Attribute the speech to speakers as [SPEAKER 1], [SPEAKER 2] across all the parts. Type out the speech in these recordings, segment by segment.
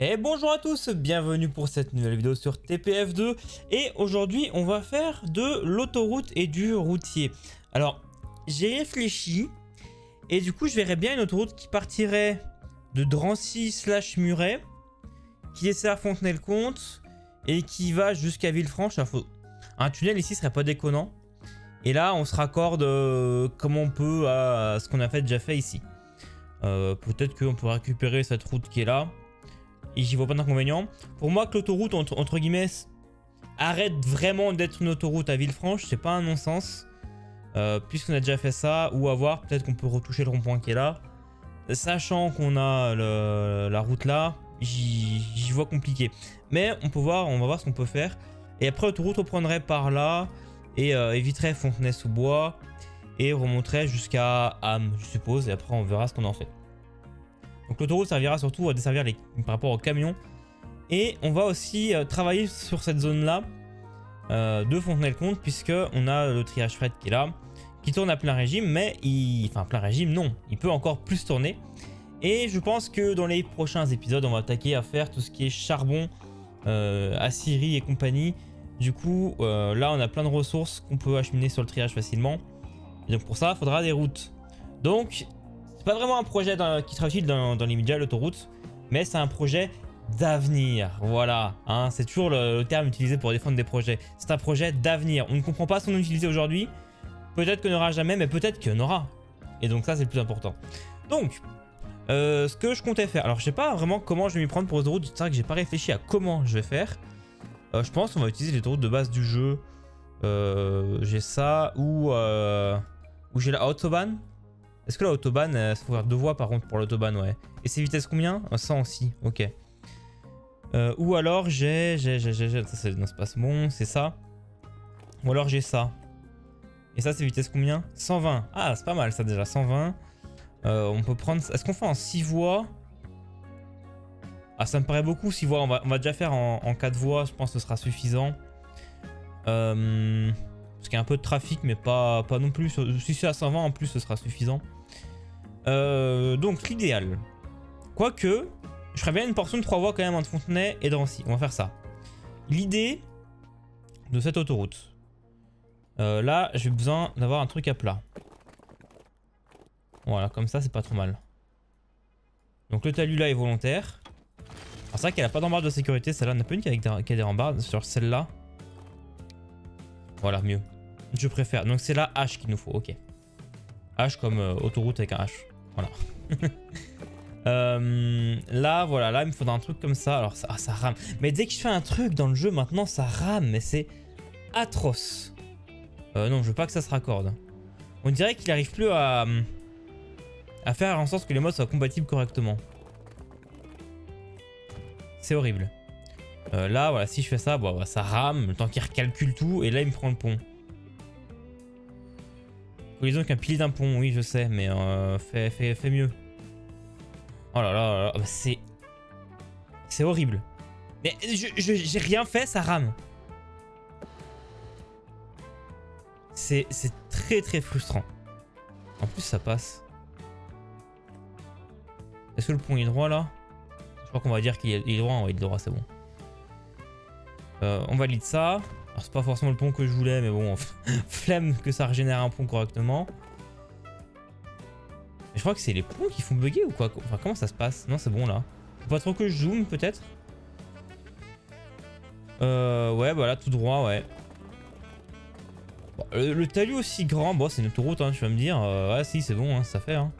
[SPEAKER 1] Et bonjour à tous, bienvenue pour cette nouvelle vidéo sur TPF2 et aujourd'hui on va faire de l'autoroute et du routier. Alors j'ai réfléchi et du coup je verrais bien une autoroute qui partirait de Drancy slash Muret qui essaie à Fontenay-le-Comte et qui va jusqu'à Villefranche. Un tunnel ici serait pas déconnant et là on se raccorde euh, comme on peut à ce qu'on a fait déjà fait ici. Euh, peut-être qu'on peut récupérer cette route qui est là j'y vois pas d'inconvénient. Pour moi que l'autoroute entre, guillemets arrête vraiment d'être une autoroute à Villefranche, c'est pas un non-sens. Euh, puisqu'on a déjà fait ça, ou à voir, peut-être qu'on peut retoucher le rond-point qui est là. Sachant qu'on a la route là, j'y vois compliqué. Mais on peut voir, on va voir ce qu'on peut faire. Et après l'autoroute reprendrait par là et euh, éviterait Fontenay-sous-Bois et remonterait jusqu'à Ham, je suppose. Et après on verra ce qu'on en fait. Donc l'autoroute servira surtout à desservir les, par rapport aux camions. Et on va aussi euh, travailler sur cette zone-là euh, de Fontenay-le-Comte, puisque on a le triage fret qui est là, qui tourne à plein régime, mais il... Enfin, plein régime, non. Il peut encore plus tourner. Et je pense que dans les prochains épisodes, on va attaquer à faire tout ce qui est charbon, euh, Assyrie et compagnie. Du coup, euh, là, on a plein de ressources qu'on peut acheminer sur le triage facilement. Donc pour ça, il faudra des routes. Donc, pas vraiment un projet qui sera utile dans, l'immédiat, l'autoroute, mais c'est un projet d'avenir. Voilà, hein, c'est toujours le, terme utilisé pour défendre des projets. C'est un projet d'avenir. On ne comprend pas son utilité aujourd'hui. Peut-être qu'on n'aura jamais, mais peut-être qu'il y aura. Et donc ça, c'est le plus important. Donc, euh, ce que je comptais faire. Alors, je sais pas vraiment comment je vais m'y prendre pour l'autoroute. C'est vrai que j'ai pas réfléchi à comment je vais faire. Euh, je pense qu'on va utiliser les autoroutes de base du jeu. Euh, j'ai ça ou, ou j'ai la Autobahn. Est-ce que la autobahn, il faut faire deux voies par contre pour l'autobahn, ouais. Et c'est vitesse combien? 100 aussi, ok. Euh, ou alors j'ai, j'ai, j'ai, j'ai, ça non c'est pas bon, c'est ça. Ou alors j'ai ça. Et ça c'est vitesse combien? 120. Ah c'est pas mal ça déjà, 120. Euh, on peut prendre, est-ce qu'on fait en 6 voies? Ah ça me paraît beaucoup 6 voies, on va, on va déjà faire en, en 4 voies, je pense que ce sera suffisant. Euh, parce qu'il y a un peu de trafic mais pas, pas non plus, si c'est à 120 en plus ce sera suffisant. Euh, donc l'idéal. Quoique, je ferais bien une portion de 3 voies quand même entre Fontenay et Drancy. On va faire ça. L'idée de cette autoroute. Euh, là, j'ai besoin d'avoir un truc à plat. Voilà, comme ça, c'est pas trop mal. Donc le talus là est volontaire. C'est vrai qu'elle a pas d'embarque de sécurité. Celle-là n'a pas une qui a, des rambardes. Sur celle-là. Voilà, mieux. Je préfère. Donc c'est la H qu'il nous faut, ok. H comme euh, autoroute avec un H. Euh, là, voilà, là, il me faudra un truc comme ça. Alors, ça, ah, ça rame. Mais dès que je fais un truc dans le jeu, maintenant, ça rame. Mais c'est atroce. Euh, non, je veux pas que ça se raccorde. On dirait qu'il arrive plus à, faire en sorte que les modes soient compatibles correctement. C'est horrible. là, voilà, si je fais ça, bon, ça rame, le temps qu'il recalcule tout, et là, il me prend le pont. Collision qu'un pilier d'un pont, oui, je sais, mais euh, fais, fais, mieux. Oh là là, là, bah, c'est... C'est horrible. Mais j'ai rien fait, ça rame. C'est très très frustrant. En plus, ça passe. Est-ce que le pont est droit là? Je crois qu'on va dire qu'il est, droit. il est droit, c'est bon. Euh, on valide ça c'est pas forcément le pont que je voulais, mais bon, flemme que ça régénère un pont correctement. je crois que c'est les ponts qui font bugger ou quoi? Comment ça se passe? Non, c'est bon là. Faut pas trop que je zoome peut-être? Euh, ouais, bah là, tout droit, ouais. le, talus aussi grand, bon, c'est une autoroute, hein, tu vas me dire. Ouais, si, c'est bon, hein, ça fait. Hein.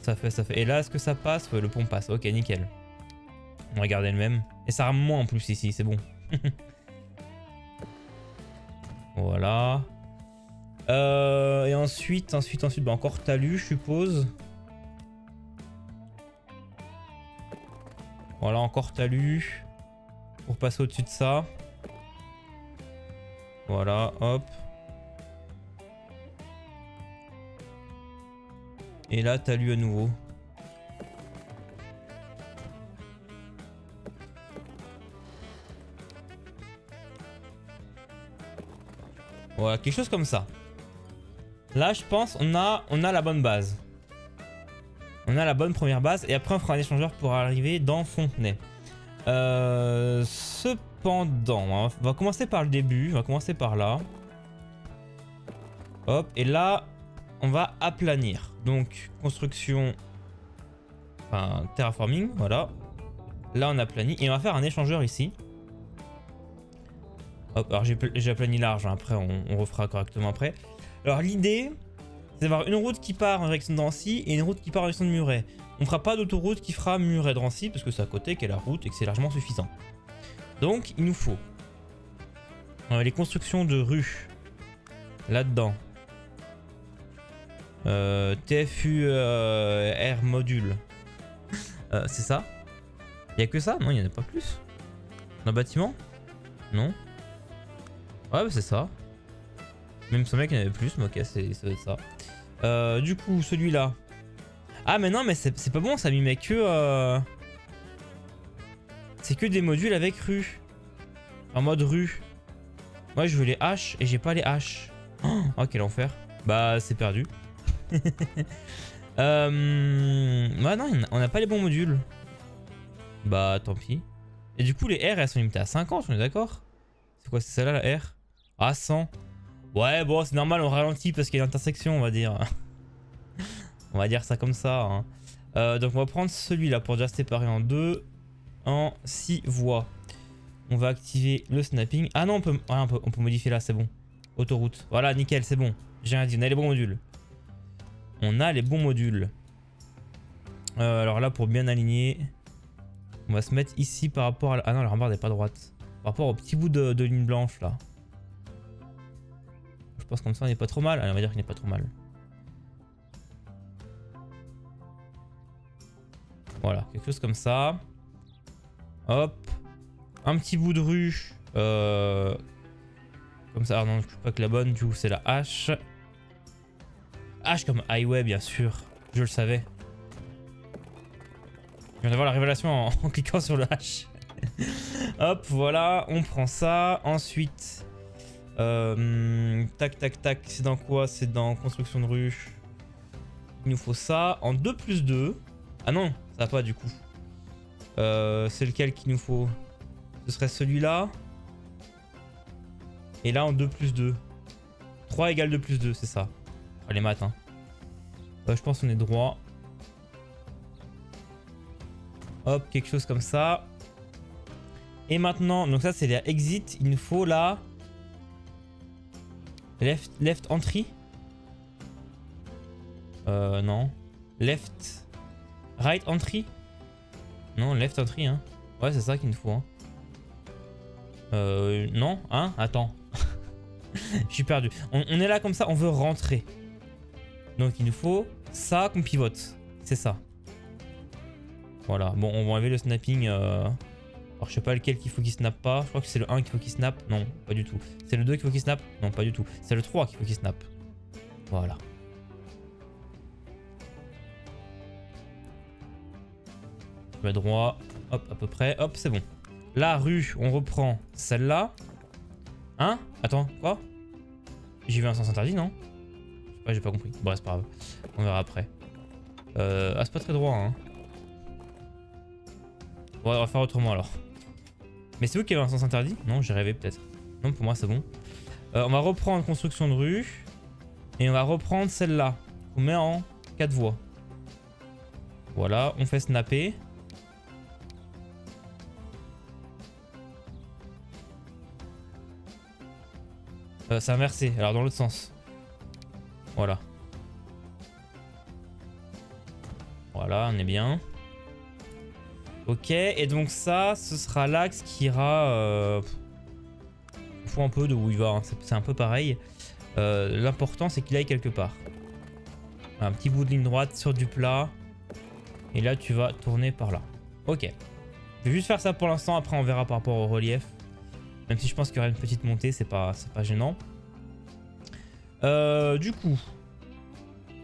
[SPEAKER 1] Ça fait, ça fait. Et là, est-ce que ça passe? Le pont passe. Ok, nickel. On va garder le même. Et ça rame moins en plus ici, c'est bon. voilà. Euh, et ensuite, ensuite, ensuite, bah encore talus, je suppose. Voilà, encore talus. Pour passer au-dessus de ça. Voilà, hop. Et là, talus à nouveau. Voilà, quelque chose comme ça. Là, je pense, on a, on a la bonne base. On a la bonne première base et après on fera un échangeur pour arriver dans Fontenay. Euh, cependant, on va commencer par le début, on va commencer par là. Hop, et là, on va aplanir. Donc, construction, enfin, terraforming, voilà. Là, on aplanit et on va faire un échangeur ici. Alors j'ai aplani large, hein. après on, on refera correctement après. Alors l'idée, c'est d'avoir une route qui part en direction de Drancy et une route qui part en direction de Muret. On fera pas d'autoroute qui fera Muret-Drancy parce que c'est à côté qu'est la route et que c'est largement suffisant. Donc il nous faut euh, les constructions de rues là-dedans. Euh, TFU euh, R module. c'est ça? Il y a que ça? Non, il n'y en a pas plus. Dans bâtiment? Non? Ouais, bah c'est ça. Même son mec, il y en avait plus, mais ok, c'est ça. Euh, du coup, celui-là. Ah, mais non, mais c'est pas bon, ça m'y met que... Euh, c'est que des modules avec rue. En mode rue. Moi, je veux les haches et j'ai pas les haches. Oh, quel enfer. Bah, c'est perdu. euh... Bah non, on n'a pas les bons modules. Bah, tant pis. Et du coup, les R, elles sont limitées à 50, on est d'accord? C'est quoi, c'est celle-là, la R? Ah, 100. Ouais, bon, c'est normal, on ralentit parce qu'il y a l'intersection, on va dire. on va dire ça comme ça. Hein. Euh, donc on va prendre celui-là pour déjà séparer en deux, en six voies. On va activer le snapping. Ah non, on peut, on peut, modifier là, c'est bon. Autoroute. Voilà, nickel, c'est bon. J'ai rien dit, on a les bons modules. On a les bons modules. Euh, alors là, pour bien aligner, on va se mettre ici par rapport à... Ah non, la rambarde n'est pas droite. Par rapport au petit bout de ligne blanche là. Pense comme ça on n'est pas trop mal. Allez, on va dire qu'il n'est pas trop mal. Voilà, quelque chose comme ça. Hop. Un petit bout de rue. Euh, comme ça. Ah non, je ne pas que la bonne. Du coup, c'est la hache. H comme highway, bien sûr. Je le savais. Je viens d'avoir la révélation en, en cliquant sur le H. Hop, voilà. On prend ça. Ensuite, euh, tac, tac, tac. C'est dans quoi? C'est dans construction de rue. Il nous faut ça en 2 plus 2. Ah non, ça va pas du coup. Euh, c'est lequel qu'il nous faut? Ce serait celui-là. Et là en 2 plus 2. 3 égale 2 plus 2, c'est ça. Oh, les maths, hein. Euh, je pense qu'on est droit. Hop, quelque chose comme ça. Et maintenant, donc ça c'est les exit. Il nous faut là Left, left entry? Euh, non. Left. Right entry? Non, left entry, hein. Ouais, c'est ça qu'il nous faut, hein. Euh, non, hein? Attends. Je suis perdu. On, est là comme ça, on veut rentrer. Donc il nous faut ça qu'on pivote. C'est ça. Voilà. Bon, on va enlever le snapping. Euh... Alors je sais pas lequel qu'il faut qu'il snap pas. Je crois que c'est le 1 qu'il faut qu'il snap. Non, pas du tout. C'est le 2 qu'il faut qu'il snap? Non, pas du tout. C'est le 3 qu'il faut qu'il snap. Voilà. Je mets droit. Hop, à peu près. Hop, c'est bon. La rue, on reprend celle-là. Hein? Attends, quoi? J'ai vu un sens interdit, non? Ouais, j'ai pas compris. Bon, c'est pas grave. On verra après. Euh... Ah, c'est pas très droit, hein. on va faire autrement alors. Mais c'est vous qui avez un sens interdit Non, j'ai rêvé peut-être. Non, pour moi c'est bon. Euh, on va reprendre construction de rue. Et on va reprendre celle-là. On met en 4 voies. Voilà, on fait snapper. Euh, c'est inversé, alors dans l'autre sens. Voilà. Voilà, on est bien. Ok, et donc ça, ce sera l'axe qui ira... Euh... Faut un peu de où il va, hein. c'est un peu pareil. Euh, l'important, c'est qu'il aille quelque part. Un petit bout de ligne droite sur du plat. Et là, tu vas tourner par là. Ok. Je vais juste faire ça pour l'instant, après on verra par rapport au relief. Même si je pense qu'il y aura une petite montée, c'est pas, pas gênant. Euh, du coup...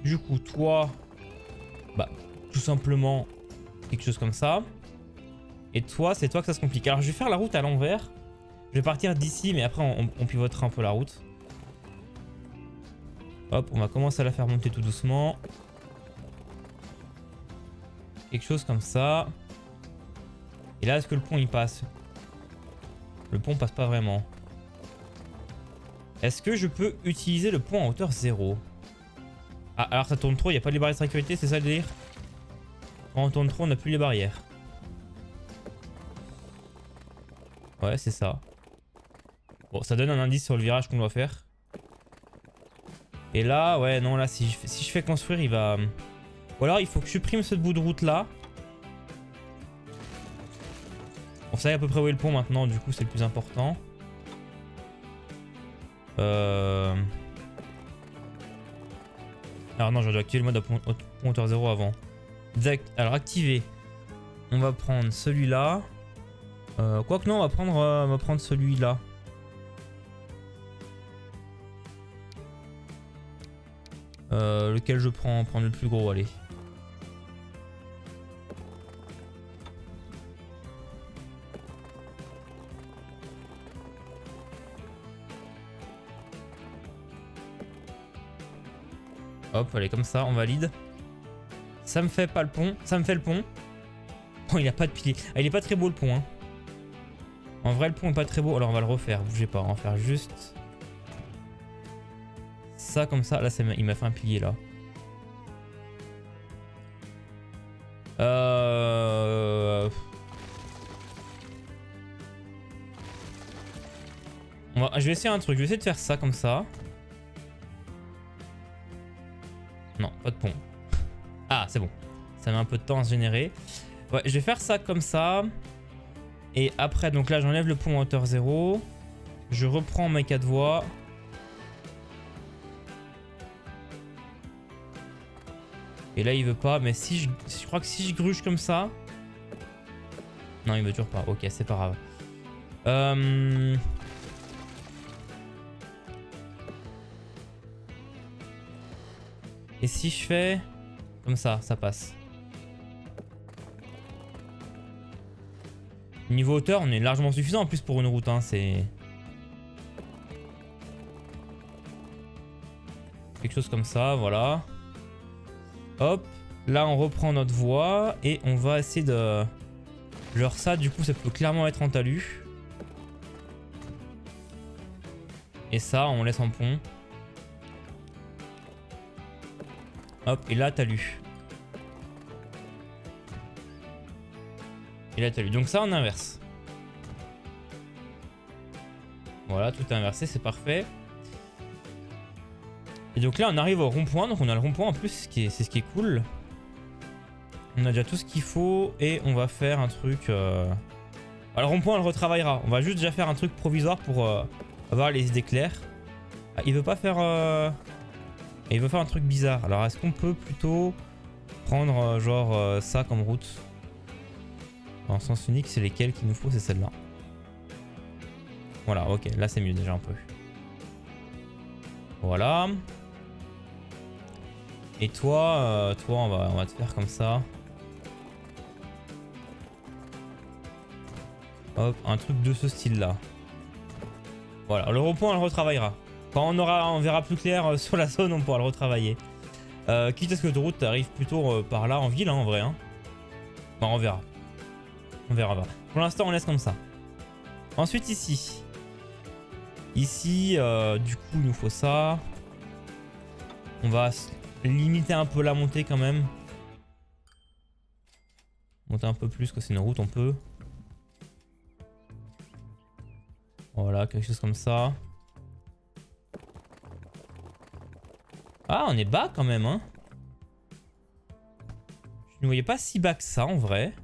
[SPEAKER 1] Du coup, toi... Bah, tout simplement quelque chose comme ça. Et toi, c'est toi que ça se complique. Alors, je vais faire la route à l'envers. Je vais partir d'ici, mais après, on, pivotera un peu la route. Hop, on va commencer à la faire monter tout doucement. quelque chose comme ça. Et là, est-ce que le pont il passe? Le pont passe pas vraiment. Est-ce que je peux utiliser le pont en hauteur 0 Ah, alors ça tourne trop, il n'y a pas les barrières de sécurité, c'est ça le délire? Quand on tourne trop, on n'a plus les barrières. Ouais, c'est ça. Bon, ça donne un indice sur le virage qu'on doit faire. Et là, ouais, non, là, si je, si je fais construire, il va... Ou alors, il faut que je supprime ce bout de route-là. On sait à peu près où est le pont maintenant, du coup, c'est le plus important. Euh... Alors non, j'aurais dû activer le mode à pont, hauteur 0 avant. Alors, activer. On va prendre celui-là. Euh, Quoique non, on va prendre, euh, on va prendre celui-là. Euh, lequel je prends Prendre le plus gros, allez. Hop, allez, comme ça, on valide. Ça me fait pas le pont. Ça me fait le pont. Oh, il a pas de pilier. Ah, il est pas très beau le pont. Hein. En vrai, le pont est pas très beau. Alors, on va le refaire. Bougez pas. On va faire juste ça comme ça. Là, il m'a fait un pilier là. Euh... Je vais essayer un truc. Je vais essayer de faire ça comme ça. Non, pas de pont. Ah, c'est bon. Ça met un peu de temps à se générer. Ouais, je vais faire ça comme ça. Et après, donc là, j'enlève le pont hauteur 0. Je reprends mes 4 voies. Et là, il veut pas. Mais si je, je crois que si je gruge comme ça... Non, il veut toujours pas. Ok, c'est pas grave. Euh... Et si je fais comme ça, ça passe. Niveau hauteur, on est largement suffisant en plus pour une route. Hein, c'est quelque chose comme ça, voilà. Hop, là on reprend notre voie et on va essayer de... Genre ça, du coup, ça peut clairement être en talus. Et ça, on laisse en pont. Hop, et là, t'as Et là, t'as. Donc ça, on inverse. Voilà, tout est inversé, c'est parfait. Et donc là, on arrive au rond-point. Donc on a le rond-point en plus, c'est ce qui est cool. On a déjà tout ce qu'il faut et on va faire un truc... Euh... Alors le rond-point, on le retravaillera. On va juste déjà faire un truc provisoire pour euh, avoir les idées claires. Ah, il veut pas faire... Euh, il veut faire un truc bizarre. Alors est-ce qu'on peut plutôt prendre euh, genre euh, ça comme route? En sens unique, c'est lesquels qu'il nous faut C'est celle-là. Voilà, ok. Là c'est mieux déjà un peu. Voilà. Et toi, euh, toi on va, on va te faire comme ça. Hop, un truc de ce style-là. Voilà, le repos on le retravaillera. Quand on, aura, on verra plus clair euh, sur la zone, on pourra le retravailler. Euh, quitte à ce que route arrive plutôt par là, en ville, hein, en vrai. Hein. On verra. On verra. Pour l'instant, on laisse comme ça. Ensuite, ici. Ici, du coup, il nous faut ça. On va limiter un peu la montée quand même. Monter un peu plus que c'est une route, on peut. Voilà, quelque chose comme ça. Ah, on est bas quand même, hein. Je ne voyais pas si bas que ça, en vrai.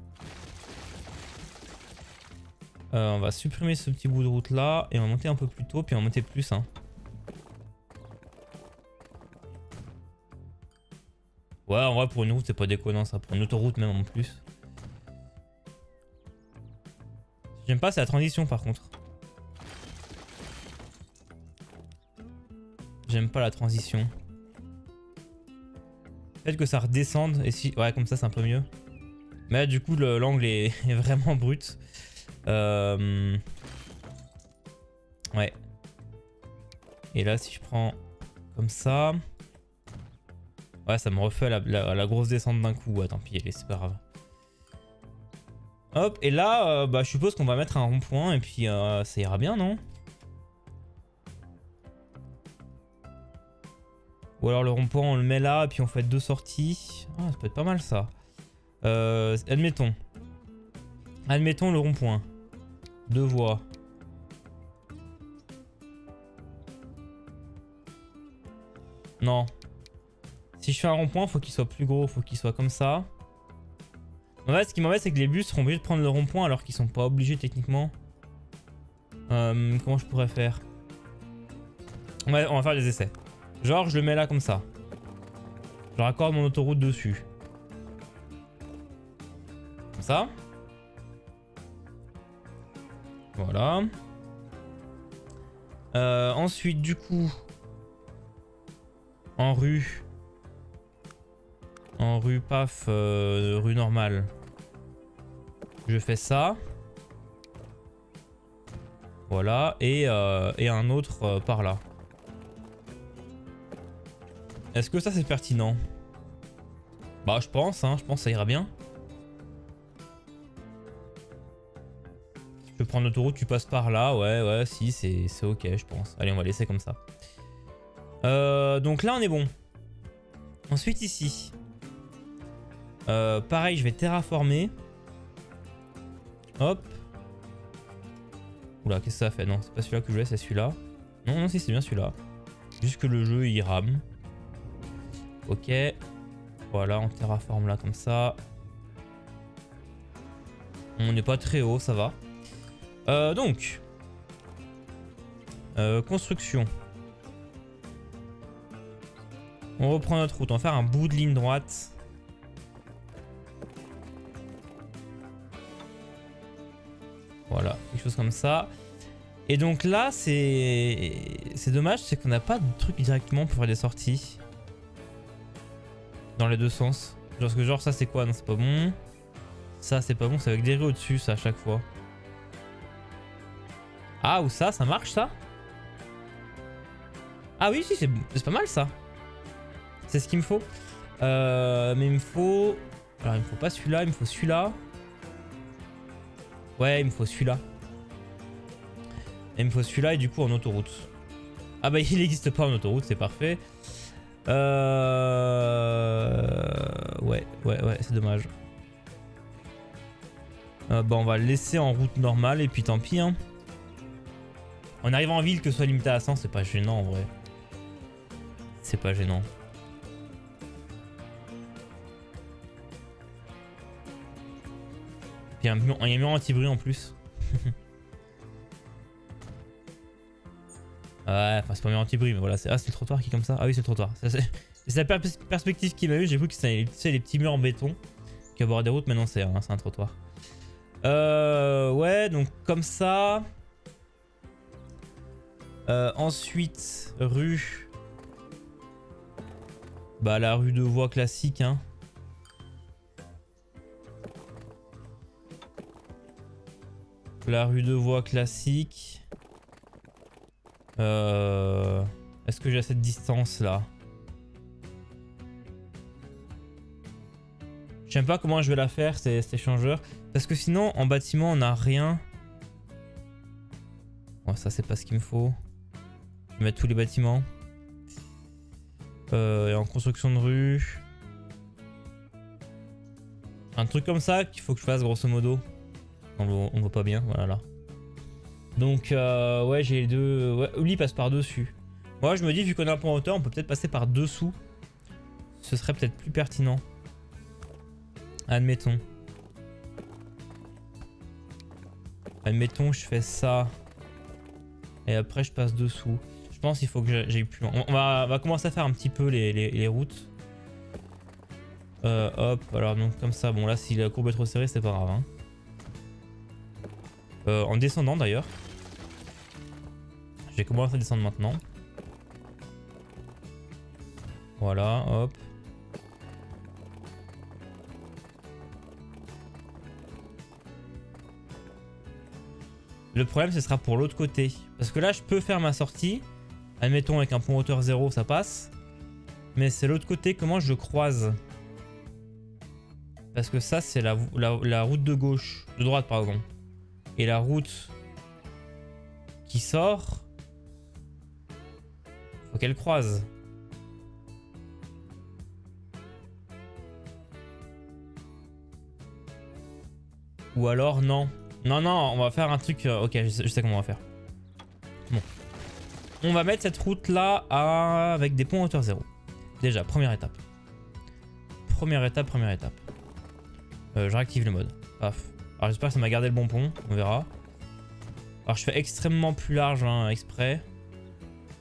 [SPEAKER 1] Euh, on va supprimer ce petit bout de route là et on va monter un peu plus tôt puis on va monter plus hein. Ouais en vrai pour une route c'est pas déconnant ça, pour une autoroute même en plus. J'aime pas c'est la transition par contre. J'aime pas la transition. Peut-être que ça redescende. Et si... Ouais, comme ça, c'est un peu mieux. Mais du coup, l'angle est... vraiment brut. Euh... Ouais. Et là, si je prends comme ça... Ouais, ça me refait la, grosse descente d'un coup. Ouais, tant pis, c'est pas grave. Hop, et là, euh, bah, je suppose qu'on va mettre un rond-point et puis euh, ça ira bien, non? Ou alors le rond-point, on le met là et puis on fait deux sorties. Ah, ça peut être pas mal ça. Euh, admettons. Admettons le rond-point. Deux voies. Non. Si je fais un rond-point, faut qu'il soit plus gros, faut qu'il soit comme ça. En fait, ce qui m'embête, c'est que les bus seront obligés de prendre le rond-point alors qu'ils sont pas obligés techniquement. Euh, comment je pourrais faire? On va, on va faire des essais. Genre, je le mets là comme ça. Je raccorde mon autoroute dessus. Comme ça. Voilà. Euh, ensuite, du coup, en rue, en rue paf, euh, rue normale, je fais ça. Voilà, et, euh, et un autre par là. Est-ce que ça c'est pertinent? Bah je pense, hein, je pense que ça ira bien. Prendre l'autoroute, tu passes par là, ouais, ouais, si, c'est ok, je pense. Allez, on va laisser comme ça. Euh, donc là, on est bon. Ensuite, ici. Euh, pareil, je vais terraformer. Hop. Oula, qu'est-ce que ça fait? Non, c'est pas celui-là que je voulais, c'est celui-là. Non, non, si, c'est bien celui-là. Juste que le jeu, il rame. Ok. Voilà, on terraforme là comme ça. On n'est pas très haut, ça va. Euh, donc. Euh, construction. On reprend notre route. On va faire un bout de ligne droite. Voilà, quelque chose comme ça. Et donc là, c'est dommage, c'est qu'on n'a pas de truc directement pour faire des sorties. Dans les deux sens. Genre, genre ça c'est quoi? Non, c'est pas bon. Ça c'est pas bon, c'est avec des rues au-dessus ça à chaque fois. Ah, ou ça, ça marche ça Ah oui, si, c'est pas mal ça. C'est ce qu'il me faut. Euh, mais il me faut... Alors, il me faut pas celui-là, il me faut celui-là. Ouais, il me faut celui-là. Il me faut celui-là et du coup en autoroute. Ah bah il n'existe pas en autoroute, c'est parfait. Euh... Ouais, ouais, ouais, c'est dommage. Euh, bah on va le laisser en route normale et puis tant pis. Hein. En arrivant en ville que ce soit limité à 100, c'est pas gênant en vrai. C'est pas gênant. Il y a un mur anti-bruit en plus. Ouais, enfin c'est pas un anti-bruit, mais voilà. Ah, c'est le trottoir qui est comme ça. Ah oui, c'est le trottoir. C'est la perspective qui m'a eu. J'ai vu que c'était les petits murs en béton qui avoir des routes. mais non, c'est un trottoir. Euh, ouais, donc comme ça. Euh, ensuite, rue. Bah, la rue de voie classique, hein. La rue de voie classique. Euh, Est-ce que j'ai cette distance là Je sais pas comment je vais la faire, cet échangeur. Parce que sinon, en bâtiment, on n'a rien. Bon, ça, c'est pas ce qu'il me faut. Vais mettre tous les bâtiments. Euh, et en construction de rue. Un truc comme ça qu'il faut que je fasse, grosso modo. On, on voit pas bien, voilà là. Donc, euh, ouais, j'ai les deux... Ouais, Oli passe par-dessus. Moi, je me dis, vu qu'on est un peu en hauteur, on peut peut-être passer par-dessous. Ce serait peut-être plus pertinent. Admettons. Admettons, je fais ça. Et après, je passe dessous. Je pense qu'il faut que j'aille plus loin. On va, commencer à faire un petit peu les, routes. Euh, hop, alors donc comme ça. Bon, là, si la courbe est trop serrée, c'est pas grave. Hein. Euh, en descendant d'ailleurs. Je vais commencer à descendre maintenant. Voilà, hop. Le problème, ce sera pour l'autre côté. Parce que là, je peux faire ma sortie. Admettons, avec un pont hauteur 0, ça passe. Mais c'est l'autre côté, comment je croise? Parce que ça, c'est la, route de gauche. De droite, pardon. Et la route qui sort... Faut qu'elle croise. Ou alors, non. Non, non, on va faire un truc... euh, ok, je sais comment on va faire. On va mettre cette route-là à- avec des ponts hauteur zéro. Déjà, première étape. Première étape, première étape. Euh, je réactive le mode. Alors j'espère que ça m'a gardé le bon pont, on verra. Alors je fais extrêmement plus large hein, exprès.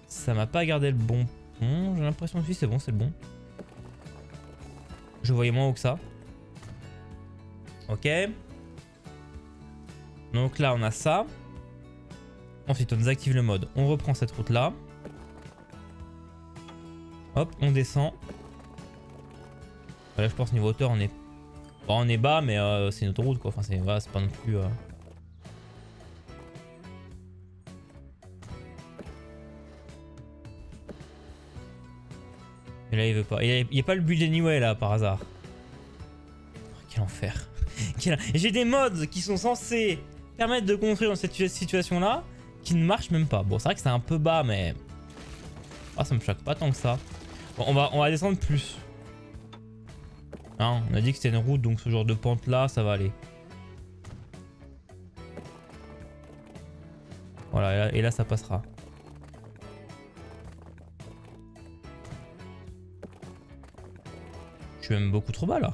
[SPEAKER 1] Ça m'a pas gardé le bon pont, j'ai l'impression que si c'est bon, c'est le bon. Je voyais moins haut que ça. Ok. Donc là on a ça. Ensuite on désactive le mode, on reprend cette route là. Hop, on descend. Là je pense niveau hauteur on est Bon, on est bas, mais euh, c'est une autoroute quoi. Enfin, c'est pas non plus. euh. Là, il veut pas. Il n'y a, pas le but anyway là par hasard. Oh, quel enfer. J'ai des mods qui sont censés permettre de construire dans cette situation là qui ne marchent même pas. Bon, c'est vrai que c'est un peu bas, mais. Ah, ça me choque pas tant que ça. Bon, on va, on va descendre plus. Hein, on a dit que c'était une route, donc ce genre de pente là, ça va aller. Voilà, et là, et là, ça passera. Je suis même beaucoup trop bas là.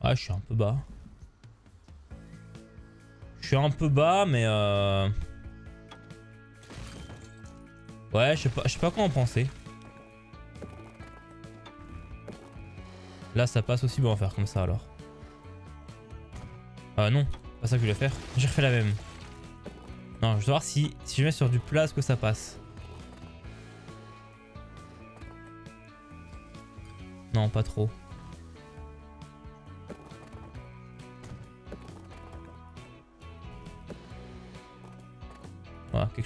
[SPEAKER 1] Ah, je suis un peu bas. Je suis un peu bas, mais euh... Ouais, je sais pas, je sais pas quoi en penser. Là, ça passe aussi, bon, on va faire comme ça alors. Ah non, pas ça que je voulais faire. J'ai refait la même. Non, je veux voir si, si je mets sur du plat, est-ce que ça passe. Non, pas trop.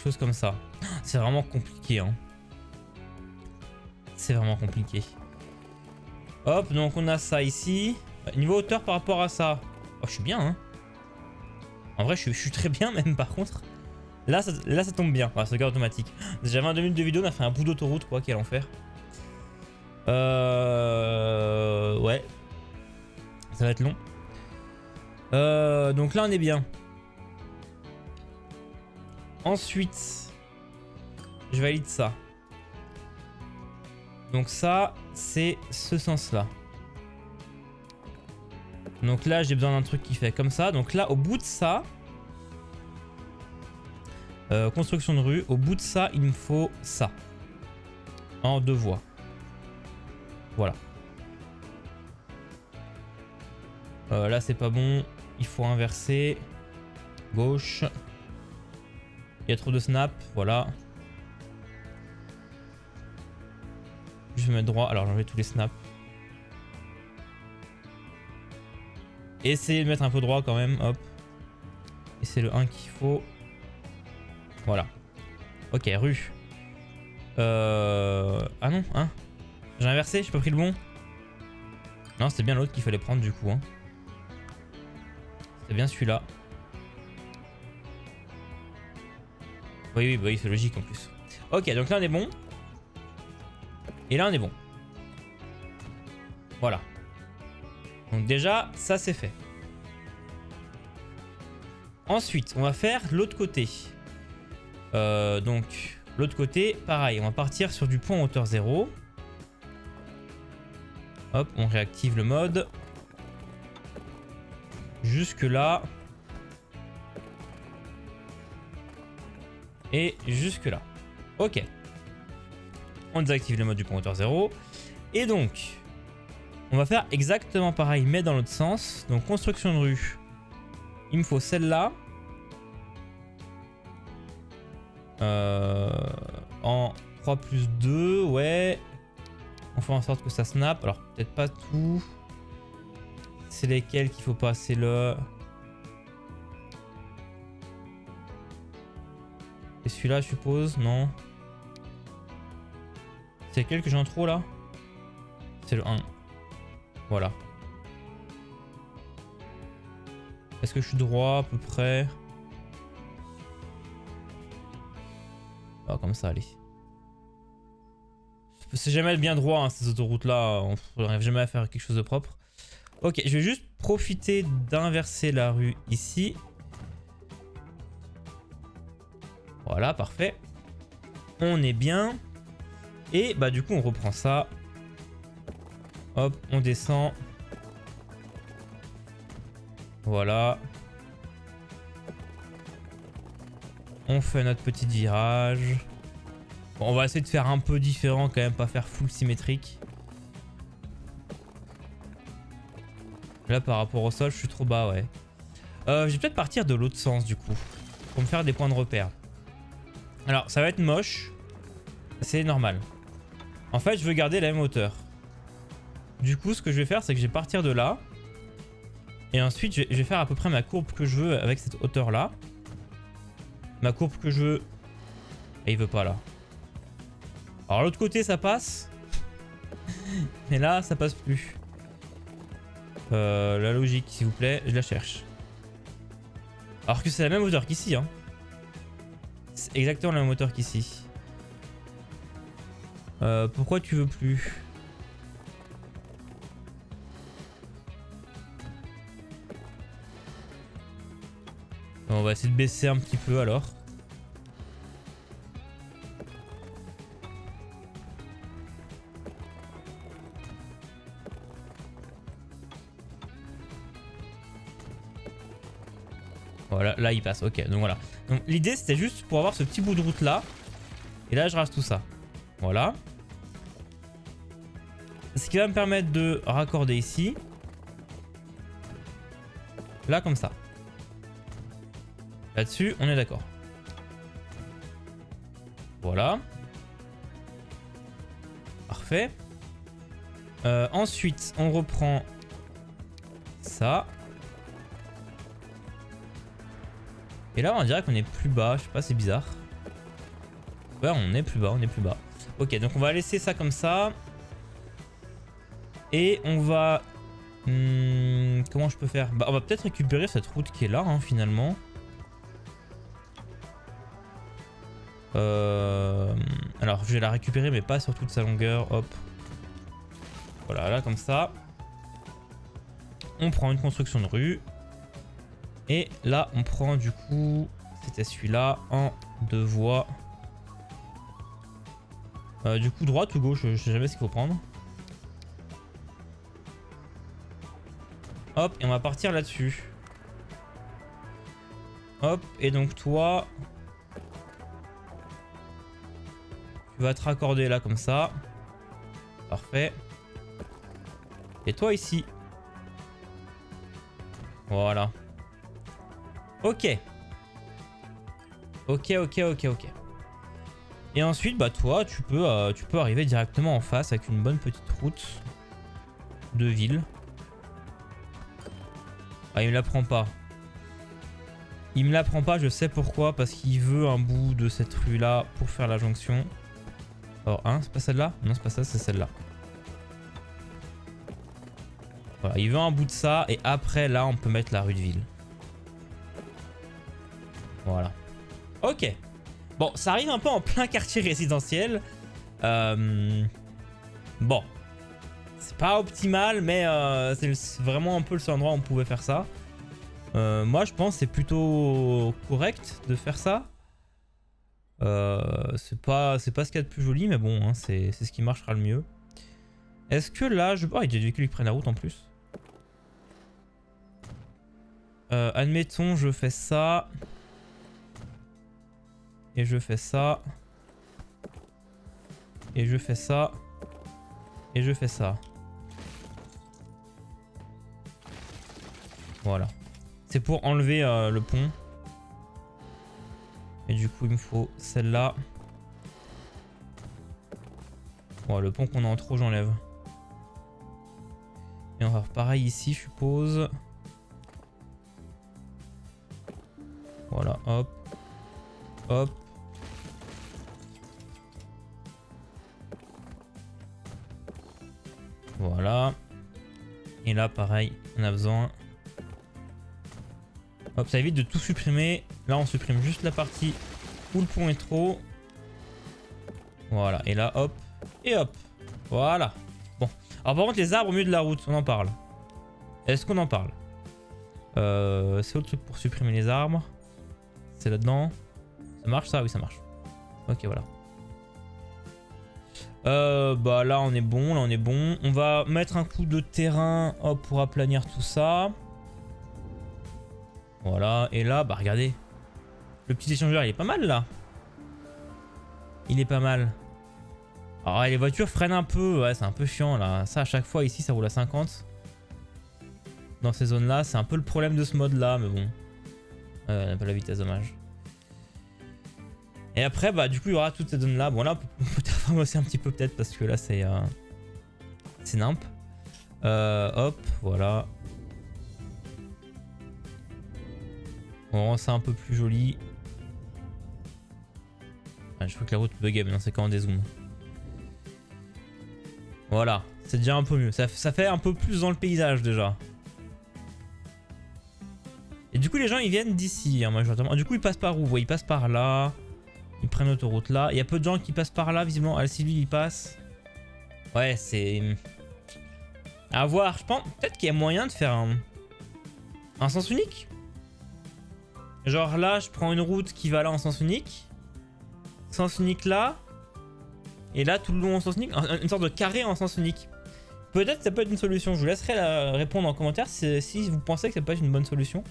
[SPEAKER 1] Chose comme ça. C'est vraiment compliqué, hein. C'est vraiment compliqué. Hop, donc on a ça ici. Niveau hauteur par rapport à ça. Oh, je suis bien, hein. En vrai, je, suis- très bien, même par contre. Là, ça, là, ça tombe bien. Voilà, sauvegarde automatique. Déjà 22 minutes de vidéo, on a fait un bout d'autoroute, quoi. Quel enfer. Euh. Ouais. Ça va être long. Euh, donc là, on est bien. Ensuite, je valide ça. Donc ça, c'est ce sens-là. Donc là, j'ai besoin d'un truc qui fait comme ça. Donc là, au bout de ça, euh, construction de rue, au bout de ça, il me faut ça. En deux voies. Voilà. Euh, là, c'est pas bon. Il faut inverser. Gauche. Il y a trop de snap. Voilà. Je vais mettre droit. Alors, j'enlève tous les snaps. Essayez de mettre un peu droit quand même. Hop. Et c'est le 1 qu'il faut. Voilà. Ok, rue. Euh... Ah non, hein J'ai inversé, j'ai pas pris le bon. Non, c'était bien l'autre qu'il fallait prendre du coup. Hein. C'était bien celui-là. Oui, oui, bah oui, c'est logique en plus. Ok, donc là on est bon. Et là on est bon. Voilà. Donc déjà, ça c'est fait. Ensuite, on va faire l'autre côté. Euh, donc, l'autre côté, pareil, on va partir sur du point hauteur 0. Hop, on réactive le mode. Jusque là. Et jusque là. Ok. On désactive le mode du point hauteur 0. Et donc, on va faire exactement pareil, mais dans l'autre sens. Donc, construction de rue. Il me faut celle-là. Euh, en 3 plus 2, ouais. On fait en sorte que ça snap. Alors, peut-être pas tout. C'est lesquels qu'il faut pas C'est le... celui-là, je suppose Non. C'est lequel que j'ai en trop, là C'est le 1. Voilà. Est-ce que je suis droit à peu près? Ah, comme ça, allez. C'est jamais bien droit, hein, ces autoroutes-là. On n'arrive jamais à faire quelque chose de propre. Ok, je vais juste profiter d'inverser la rue ici. Voilà, parfait. On est bien. Et bah du coup, on reprend ça. Hop, on descend. Voilà. On fait notre petit virage. on va essayer de faire un peu différent quand même, pas faire full symétrique. Là, par rapport au sol, je suis trop bas, ouais. Euh, je vais peut-être partir de l'autre sens, du coup. Pour me faire des points de repère. Alors, ça va être moche. C'est normal. En fait, je veux garder la même hauteur. Du coup, ce que je vais faire, c'est que je vais partir de là. Et ensuite, je vais faire à peu près ma courbe que je veux avec cette hauteur-là. Ma courbe que je veux... Et il veut pas, là. Alors, l'autre côté, ça passe. Mais là, ça passe plus. Euh, la logique, s'il vous plaît, je la cherche. Alors que c'est la même hauteur qu'ici. Hein. Exactement la même hauteur qu'ici. Euh, pourquoi tu veux plus? On va essayer de baisser un petit peu alors. Voilà, là il passe, ok, donc voilà. Donc l'idée c'était juste pour avoir ce petit bout de route là. Et là je rase tout ça. Voilà. Ce qui va me permettre de raccorder ici. Là comme ça. Là-dessus, on est d'accord. Voilà. Parfait. Euh, ensuite, on reprend ça. Et là, on dirait qu'on est plus bas. Je sais pas, c'est bizarre. Ouais, on est plus bas, on est plus bas. Ok, donc on va laisser ça comme ça. Et on va... Hmm, comment je peux faire? Bah, on va peut-être récupérer cette route qui est là, hein, finalement. Euh, alors, je vais la récupérer, mais pas sur toute sa longueur. Hop. Voilà, là, comme ça. On prend une construction de rue. Et là, on prend du coup, c'était celui-là, en deux voies. Euh, du coup, droite ou gauche, je sais jamais ce qu'il faut prendre. Hop, et on va partir là-dessus. Hop, et donc toi... Tu vas te raccorder là comme ça. Parfait. Et toi ici. Voilà. Ok. Ok, ok, ok, ok. Et ensuite, bah toi, tu peux, euh, tu peux arriver directement en face avec une bonne petite route de ville. Ah, il me la prend pas. Il me la prend pas, je sais pourquoi, parce qu'il veut un bout de cette rue-là pour faire la jonction. Alors, hein, c'est pas celle-là? Non, c'est pas ça, c'est celle-là. Voilà, il veut un bout de ça, et après, là, on peut mettre la rue de ville. Voilà. Ok. Bon, ça arrive un peu en plein quartier résidentiel. Euh, bon. C'est pas optimal, mais euh, c'est vraiment un peu le seul endroit où on pouvait faire ça. Euh, moi, je pense que c'est plutôt correct de faire ça. c'est pas, pas ce qu'il y a de plus joli, mais bon, hein, c'est ce qui marchera le mieux. Est-ce que là, je... Oh, il y a des véhicules qui prennent la route en plus. admettons, je fais ça. Et je fais ça. Et je fais ça. Et je fais ça. Voilà. C'est pour enlever euh, le pont. Et du coup, il me faut celle-là. Bon, le pont qu'on a en trop, j'enlève. Et on va faire pareil ici, je suppose. Voilà, hop. Hop. Voilà. Et là, pareil, on a besoin. Hop, ça évite de tout supprimer. Là, on supprime juste la partie où le pont est trop. Voilà, et là, hop, et hop. Voilà. Bon. Alors par contre, les arbres au milieu de la route, on en parle. Est-ce qu'on en parle? Euh, C'est le truc pour supprimer les arbres C'est là-dedans. Ça marche ça? Oui, ça marche. Ok, voilà. Euh, bah là on est bon, là on est bon. On va mettre un coup de terrain hop, pour aplanir tout ça. Voilà, et là, bah regardez. Le petit échangeur il est pas mal là. Il est pas mal. Alors les voitures freinent un peu, ouais c'est un peu chiant là. Ça à chaque fois ici ça roule à 50. Dans ces zones là, c'est un peu le problème de ce mode là, mais bon. Euh, pas la vitesse, dommage. Et après, bah du coup il y aura toutes ces zones là. Bon là aussi un petit peu peut-être parce que là c'est... Euh, c'est nimp. Euh, hop, voilà. On rend ça un peu plus joli. je crois que la route bug, mais non c'est quand on dézoome. Voilà, c'est déjà un peu mieux. Ça, fait un peu plus dans le paysage déjà. Et du coup, les gens, ils viennent d'ici, hein, majoritairement. Du coup, ils passent par où? Ils passent par là. Ils prennent l'autoroute là. Il y a peu de gens qui passent par là, visiblement. lui il passe. Ouais, c'est... À voir. Je pense peut-être qu'il y a moyen de faire un... Un sens unique Genre là, je prends une route qui va là en sens unique. Sens unique là. Et là, tout le long en sens unique, une sorte de carré en sens unique. Peut-être ça peut être une solution. Je vous laisserai la répondre en commentaire si, vous pensez que ça peut être une bonne solution.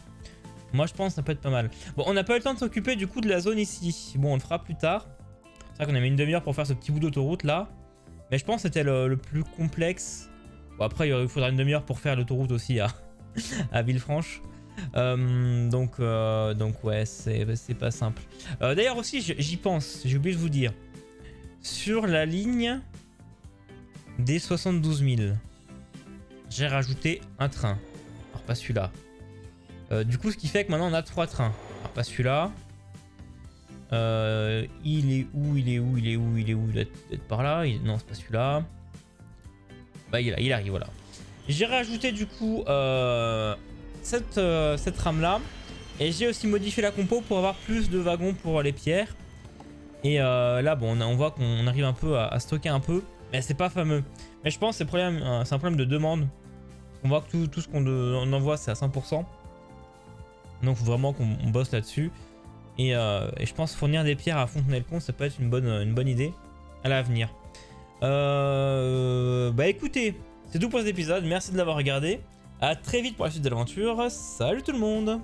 [SPEAKER 1] Moi, je pense que ça peut être pas mal. Bon, on n'a pas eu le temps de s'occuper du coup de la zone ici. Bon, on le fera plus tard. C'est vrai qu'on a mis une demi-heure pour faire ce petit bout d'autoroute là. Mais je pense que c'était le, plus complexe. Bon, après, il faudra une demi-heure pour faire l'autoroute aussi à, Villefranche. Euh, donc, euh, donc ouais, c'est pas simple. Euh, d'ailleurs aussi, j'y pense, j'ai oublié de vous dire sur la ligne des 72 000, j'ai rajouté un train. Alors pas celui-là. Euh, du coup, ce qui fait que maintenant on a trois trains. Alors pas celui-là. Euh, il est où Il est où Il est où Il est où Il doit être par là. Non, c'est pas celui-là. Bah, il, il, arrive, voilà. J'ai rajouté du coup euh, cette, cette rame-là. Et j'ai aussi modifié la compo pour avoir plus de wagons pour les pierres. Et là, bon, on, voit qu'on arrive un peu à, stocker un peu. Mais c'est pas fameux. Mais je pense que c'est un problème de demande. On voit que tout, ce qu'on envoie, c'est à 100%. Donc, faut vraiment qu'on bosse là-dessus. Euh, et, je pense fournir des pierres à Fontenay-le-Comte, ça peut être une bonne, une bonne idée à l'avenir. Euh, bah écoutez, c'est tout pour cet épisode. Merci de l'avoir regardé. A très vite pour la suite de l'aventure. Salut tout le monde